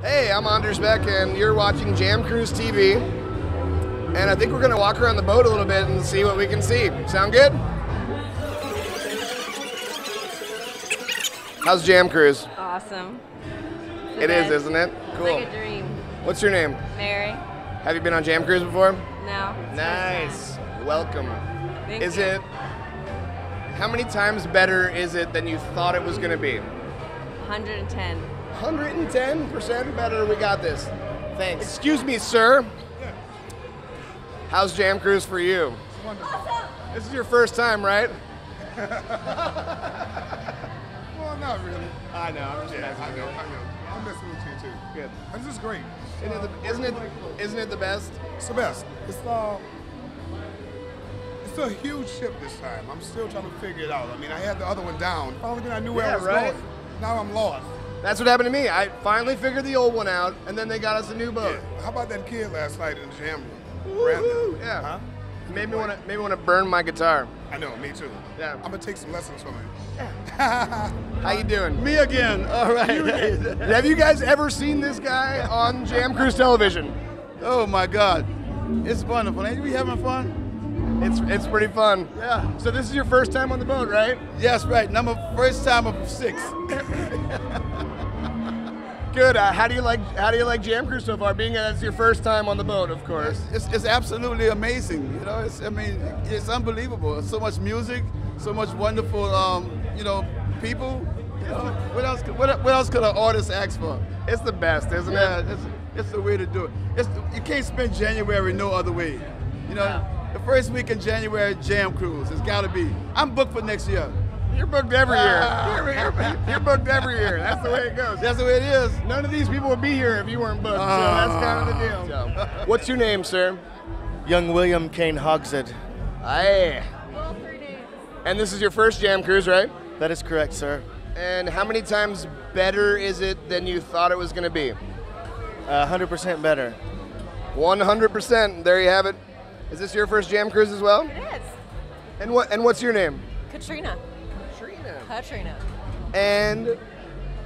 Hey, I'm Anders Beck, and you're watching Jam Cruise TV. And I think we're going to walk around the boat a little bit and see what we can see. Sound good? How's Jam Cruise? Awesome. It is, isn't it? It's Cool. like a dream. What's your name? Mary? Have you been on Jam Cruise before? No. Nice. Welcome. Thank Is you. it? How many times better is it than you thought it was going to be? 110. 110% better. We got this. Thanks. Excuse me, sir. How's Jam Cruise for you? This is your first time, right? Well, not really. I know. I'm just Yeah, I know, you. I know. I'm messing with you too. Good. This is great. Isn't it, the, isn't it? Isn't it the best? It's the best. It's uh, it's a huge ship this time. I'm still trying to figure it out. I mean, I had the other one down. Finally, then I knew where Yeah, I was right? going. Now I'm lost. That's what happened to me. I finally figured the old one out, and then they got us a new boat. Yeah. How about that kid last night in the jam room? Woo-hoo, yeah. Huh? Made me want to. Made me want to burn my guitar. I know, me too. Yeah. I'm gonna take some lessons from him. How you doing? Me again. All right. Have you guys ever seen this guy on Jam Cruise television? oh my God, it's wonderful. Ain't we having fun? It's it's pretty fun. Yeah. So this is your first time on the boat, right? Yes, right. Number first time of six. Good. Uh, how do you like How do you like Jam Cruise so far? Being that it's your first time on the boat, of course. It's, it's absolutely amazing. You know, it's, I mean, it's unbelievable. So much music, so much wonderful, um, you know, people. You know, what else? could- What, what else could an artist ask for? It's the best, isn't Yeah, it? it's, it's the way to do it. It's, you can't spend January no other way. You know, the first week in January, Jam Cruise. It's got to be. I'm booked for next year. You're booked every year. Ah. You're, you're- you're booked every year. That's the way it goes. That's the way it is. None of these people would be here if you weren't booked. So that's kind of the deal. So, what's your name, sir? Young William Kane Hogshead. Aye. And this is your first Jam Cruise, right? That is correct, sir. And how many times better is it than you thought it was going to be? Uh, 100% better. 100%. There you have it. Is this your first Jam Cruise as well? It is. And what? And what's your name? Katrina. Katrina. Katrina. And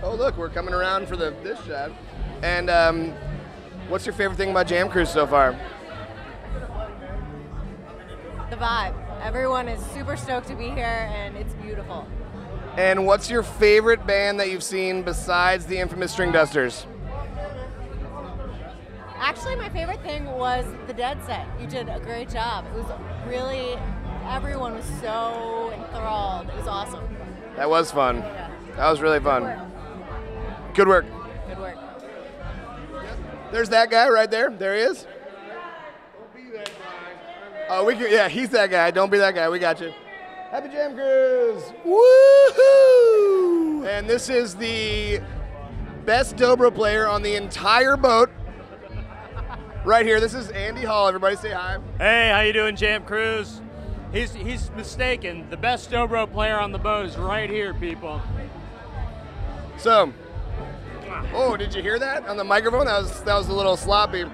oh, look, we're coming around for the this shot. And um, what's your favorite thing about Jam Cruise so far? The vibe. Everyone is super stoked to be here, and it's beautiful. And what's your favorite band that you've seen besides the infamous String Dusters? Actually, my favorite thing was the Dead set. You did a great job. It was really, everyone was so enthralled. It was awesome. That was fun. Yeah. That was really Good fun. work. Good work. Good work. There's that guy right there. There he is. Oh, we can, yeah, he's that guy. Don't be that guy. We got you. Happy Jam Cruise! Woohoo! And this is the best dobro player on the entire boat. Right here. This is Andy Hall. Everybody say hi. Hey, how you doing, Jam Cruise? He's he's mistaken. The best dobro player on the boat is right here, people. So, oh, did you hear that on the microphone? That was that was a little sloppy.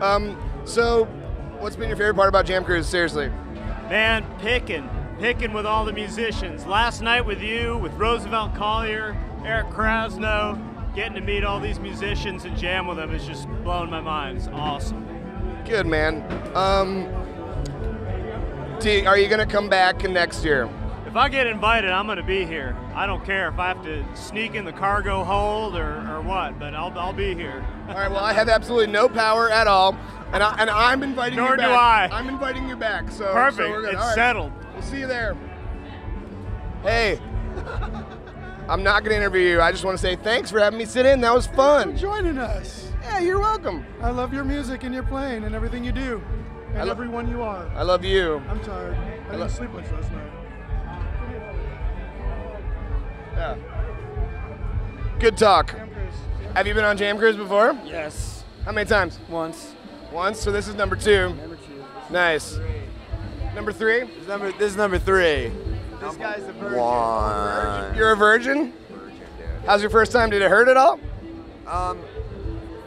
Um, so, what's been your favorite part about Jam Cruise? Seriously. Man, picking, picking with all the musicians. Last night with you, with Roosevelt Collier, Eric Krasno, getting to meet all these musicians and jam with them is just blowing my mind. It's awesome. Good man. Um, do, are you gonna come back next year? If I get invited, I'm gonna be here. I don't care if I have to sneak in the cargo hold or, or what, but I'll, I'll be here. All right. Well, I have absolutely no power at all, and I, and I'm inviting Nor you do back. I. I'm inviting you back. So Perfect. So we're good. It's All right. settled. We'll see you there. Hey. I'm not going to interview you. I just want to say thanks for having me sit in. That was fun. joining us. Yeah, you're welcome. I love your music and your playing and everything you do, and I lo- everyone you are. I love you. I'm tired. I lo- didn't sleep much last night. Yeah. Good talk. Jam Have you been on Jam Cruise before? Yes. How many times? Once. Once. So this is number two. Nice. Number three. This is number, this is number three. This guy's a virgin. One. You're a virgin. How's your first time? Did it hurt at all? Um,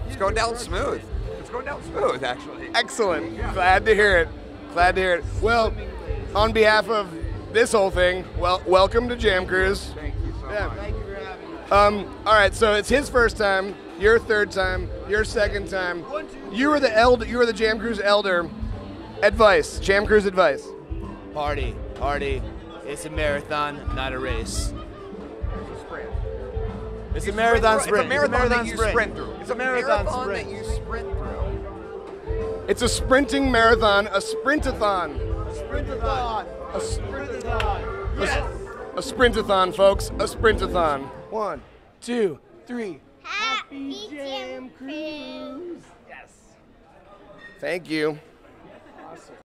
it's going down smooth. It's going down smooth, actually. Excellent. Glad to hear it. Glad to hear it. Well, on behalf of this whole thing, well, welcome to Jam Cruise. Thank you so Yeah. much. Um, all right, so it's his first time. Your third time. Your second time. You were the elder. You were the Jam Cruise elder. Advice. Jam Cruise advice. Party, party. It's a marathon, not a race. It's a marathon It's sprint. a marathon that you sprint. sprint through. It's a marathon that sprint. you sprint through. It's a sprinting marathon. A sprintathon. A Sprintathon. A, sprintathon. A, a sprintathon, folks. A sprintathon. One, two, three. Happy Jam Cruise. Yes. Thank you.